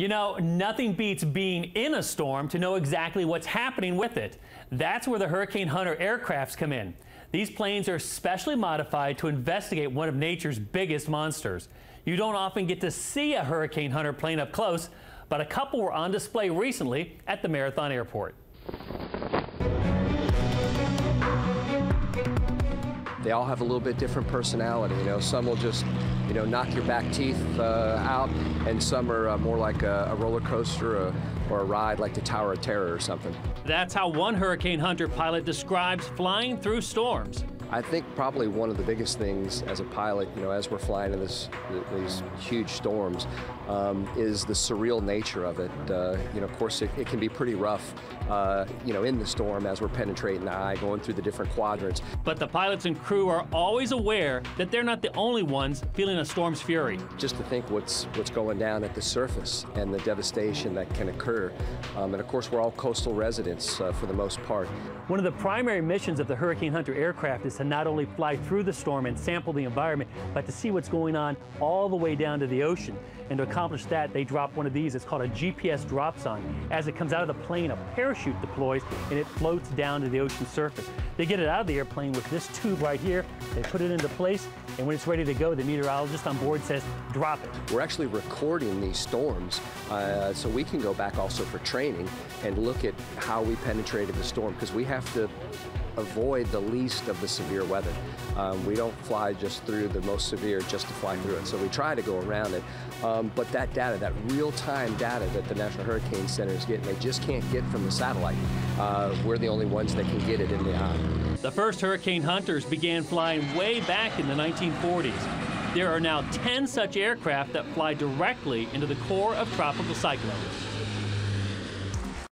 You know, nothing beats being in a storm to know exactly what's happening with it. That's where the Hurricane Hunter aircrafts come in. These planes are specially modified to investigate one of nature's biggest monsters. You don't often get to see a Hurricane Hunter plane up close, but a couple were on display recently at the Marathon Airport. They all have a little bit different personality. You know, some will just, you know, knock your back teeth uh, out, and some are uh, more like a, a roller coaster or, or a ride like the Tower of Terror or something. That's how one Hurricane Hunter pilot describes flying through storms. I think probably one of the biggest things as a pilot, you know, as we're flying in this, these huge storms, um, is the surreal nature of it. Uh, you know, of course, it, it can be pretty rough, uh, you know, in the storm as we're penetrating the eye, going through the different quadrants. But the pilots and crew are always aware that they're not the only ones feeling a storm's fury. Just to think what's what's going down at the surface and the devastation that can occur, um, and of course, we're all coastal residents uh, for the most part. One of the primary missions of the Hurricane Hunter aircraft is to not only fly through the storm and sample the environment, but to see what's going on all the way down to the ocean. And to accomplish that, they drop one of these. It's called a GPS dropsonde. As it comes out of the plane, a parachute deploys and it floats down to the ocean surface. They get it out of the airplane with this tube right here. They put it into place, and when it's ready to go, the meteorologist on board says, drop it. We're actually recording these storms, uh, so we can go back also for training and look at how we penetrated the storm, because we have to avoid the least of the severe weather. Um, we don't fly just through the most severe just to fly through it. So we try to go around it. Um, but that data, that real-time data that the National Hurricane Center is getting, they just can't get from the satellite. Uh, we're the only ones that can get it in the eye. The first Hurricane Hunters began flying way back in the 1940s. There are now 10 such aircraft that fly directly into the core of tropical cyclones.